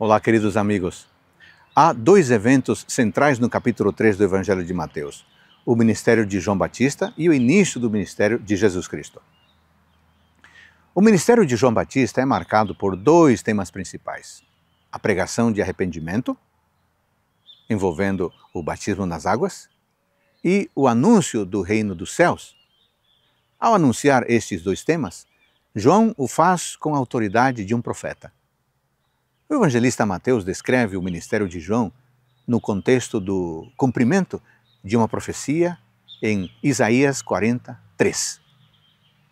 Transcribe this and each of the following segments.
Olá, queridos amigos. Há dois eventos centrais no capítulo 3 do Evangelho de Mateus: o ministério de João Batista e o início do ministério de Jesus Cristo. O ministério de João Batista é marcado por dois temas principais: a pregação de arrependimento, envolvendo o batismo nas águas, e o anúncio do reino dos céus. Ao anunciar estes dois temas, João o faz com a autoridade de um profeta. O evangelista Mateus descreve o ministério de João no contexto do cumprimento de uma profecia em Isaías 43.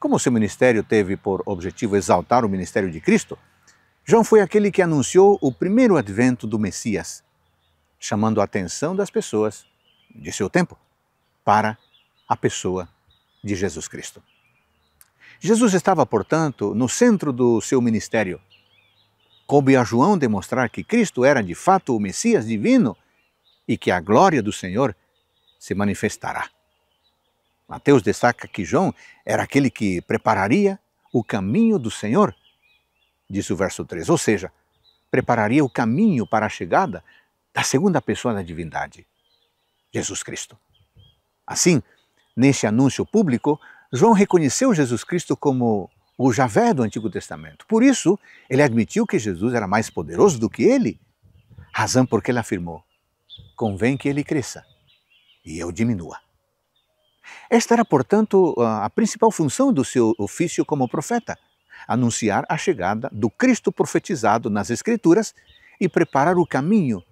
Como seu ministério teve por objetivo exaltar o ministério de Cristo, João foi aquele que anunciou o primeiro advento do Messias, chamando a atenção das pessoas de seu tempo para a pessoa de Jesus Cristo. Jesus estava, portanto, no centro do seu ministério Coube a João demonstrar que Cristo era de fato o Messias divino e que a glória do Senhor se manifestará. Mateus destaca que João era aquele que prepararia o caminho do Senhor, diz o verso 3, ou seja, prepararia o caminho para a chegada da segunda pessoa da divindade, Jesus Cristo. Assim, neste anúncio público, João reconheceu Jesus Cristo como o Javé do Antigo Testamento. Por isso, ele admitiu que Jesus era mais poderoso do que ele, razão porque ele afirmou: convém que ele cresça e eu diminua. Esta era, portanto, a principal função do seu ofício como profeta: anunciar a chegada do Cristo profetizado nas Escrituras e preparar o caminho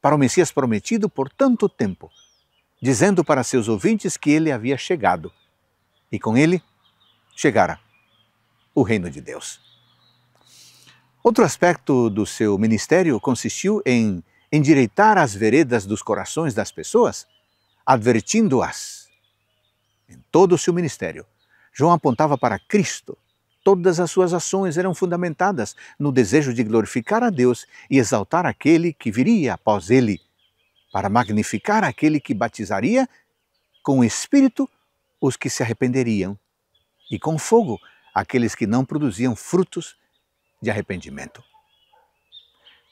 para o Messias prometido por tanto tempo, dizendo para seus ouvintes que ele havia chegado e com ele chegara o reino de Deus. Outro aspecto do seu ministério consistiu em endireitar as veredas dos corações das pessoas, advertindo-as. Em todo o seu ministério, João apontava para Cristo. Todas as suas ações eram fundamentadas no desejo de glorificar a Deus e exaltar aquele que viria após ele, para magnificar aquele que batizaria com o Espírito os que se arrependeriam e com fogo aqueles que não produziam frutos de arrependimento.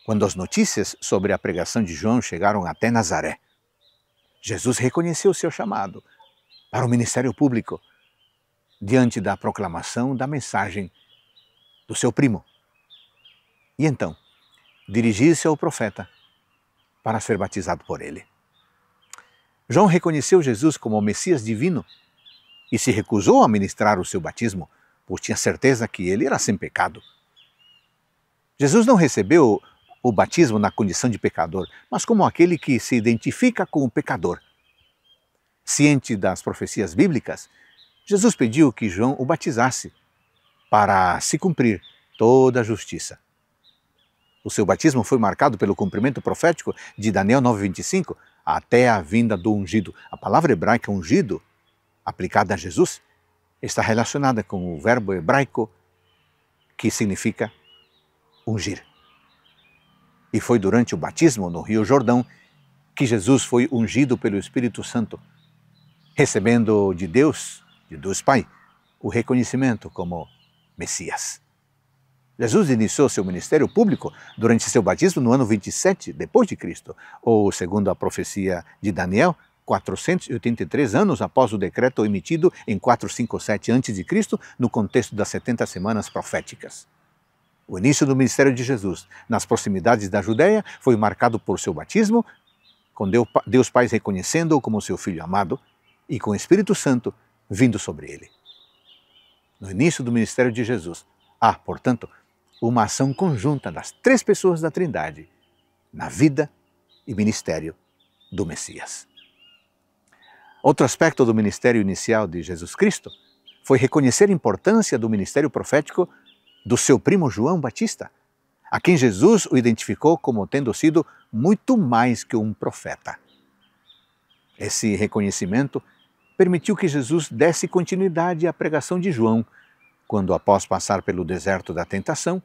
Quando as notícias sobre a pregação de João chegaram até Nazaré, Jesus reconheceu seu chamado para o ministério público diante da proclamação da mensagem do seu primo. E então, dirigiu-se ao profeta para ser batizado por ele. João reconheceu Jesus como o Messias divino e se recusou a ministrar o seu batismo pois tinha certeza que ele era sem pecado. Jesus não recebeu o batismo na condição de pecador, mas como aquele que se identifica com o pecador. Ciente das profecias bíblicas, Jesus pediu que João o batizasse para se cumprir toda a justiça. O seu batismo foi marcado pelo cumprimento profético de Daniel 9:25, até a vinda do ungido. A palavra hebraica ungido, aplicada a Jesus, está relacionada com o verbo hebraico que significa ungir. E foi durante o batismo no Rio Jordão que Jesus foi ungido pelo Espírito Santo, recebendo de Deus, de Deus Pai, o reconhecimento como Messias. Jesus iniciou seu ministério público durante seu batismo no ano 27 depois de Cristo, ou segundo a profecia de Daniel, 483 anos após o decreto emitido em 457 a.C., no contexto das 70 semanas proféticas. O início do ministério de Jesus nas proximidades da Judéia foi marcado por seu batismo, com Deus Pai reconhecendo-o como seu filho amado e com o Espírito Santo vindo sobre ele. No início do ministério de Jesus, há, portanto, uma ação conjunta das três pessoas da Trindade na vida e ministério do Messias. Outro aspecto do ministério inicial de Jesus Cristo foi reconhecer a importância do ministério profético do seu primo João Batista, a quem Jesus o identificou como tendo sido muito mais que um profeta. Esse reconhecimento permitiu que Jesus desse continuidade à pregação de João, quando, após passar pelo deserto da tentação,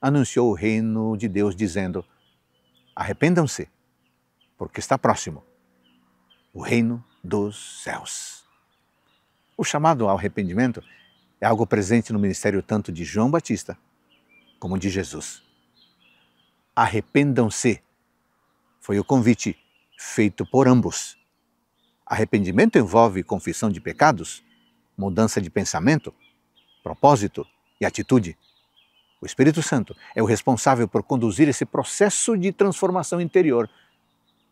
anunciou o reino de Deus, dizendo: Arrependam-se, porque está próximo o reino dos céus. O chamado ao arrependimento é algo presente no ministério tanto de João Batista como de Jesus. arrependam-se. Foi o convite feito por ambos. Arrependimento envolve confissão de pecados, mudança de pensamento, propósito e atitude. O Espírito Santo é o responsável por conduzir esse processo de transformação interior,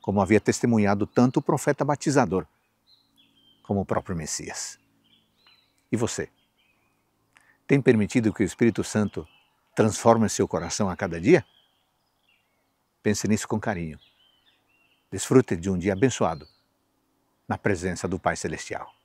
como havia testemunhado tanto o profeta batizador como o próprio Messias. E você? Tem permitido que o Espírito Santo transforme seu coração a cada dia? Pense nisso com carinho. Desfrute de um dia abençoado na presença do Pai Celestial.